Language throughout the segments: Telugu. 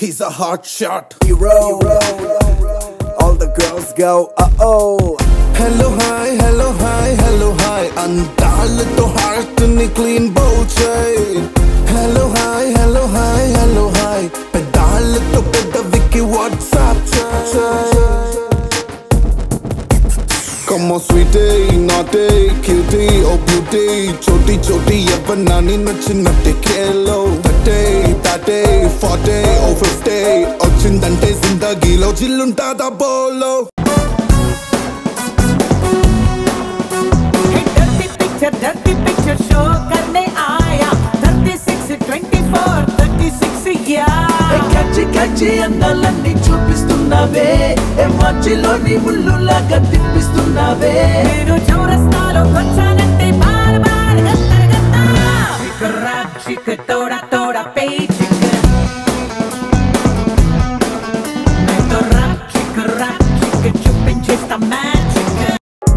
He's a hot shot hero. All the girls go, uh oh. Hello, hi, hello, hi, hello, hi. Andal to heart ni niklin bolchay. Hello, hi, hello, hi, hello, hi. Pedal to pedaviki WhatsApp chay. Come on, sweetie, naughty, cutie, oh beauty. Choti, choti, ever nani, nachinati, kelo. Thirty, thirty, forty, over. వచ్చిందంటే జిందగీలో జిల్లుంటాదా బోలో dirty picture dirty picture show करने आया 36 24 36 या కచ్చి కచ్చి అందాలన్నీ చూపిస్తున్నావే ఏ మధ్యలోని ముళ్ళులాగా తిప్పిస్తున్నావే నేను చౌరస్తాలో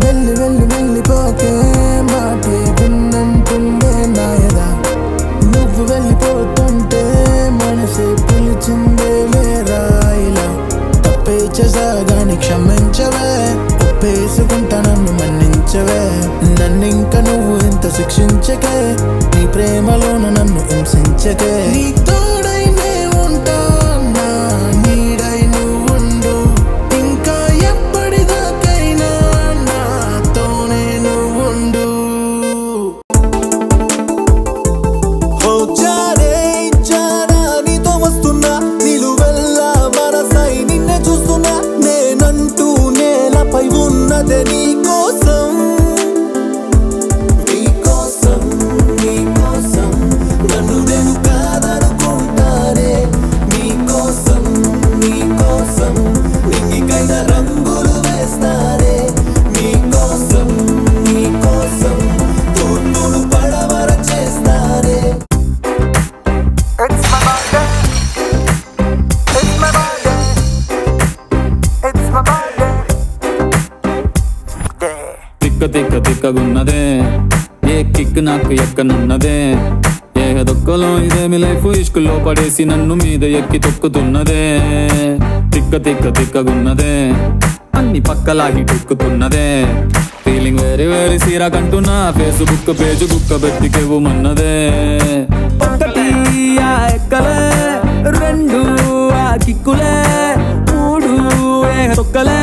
వెళ్ళి వెళ్ళి వెళ్ళిపోతే మాటే విన్నంటుండే నాయదా నువ్వు వెళ్ళిపోతుంటే మనసే పిలిచిందే లేరా ఇలా. తప్పే చేసాగాని క్షమించవే ఒప్పేసుకుంటా నన్ను మన్నించవే. నన్ను ఇంకా నువ్వు ఇంత శిక్షించకే నీ ప్రేమలోన నన్ను హింసించకే. నీ తిక్క తిక్క తిక్కగున్నదే ఏ కిక్ నాకు ఎక్కనున్నదే. ఏ దొక్కలో ఇదేమి లైఫ్? ఇష్కుల్లో పడేసి నన్ను మీద ఎక్కి తొక్కుతున్నదే. తిక్క తిక్క తిక్కగున్నదే అన్ని పక్కలాగి తొక్కుతున్నదే ఫీలింగ్ వెరీ వెరీ సీరా కంటున్నా. ఫేస్బుక్ పేజ్ బుక్క బెత్తికెవ్వమన్నదే ఒకటి ఆ ఎక్కలే రెండు ఆ కిక్కులే మూడు ఏ తొక్కలే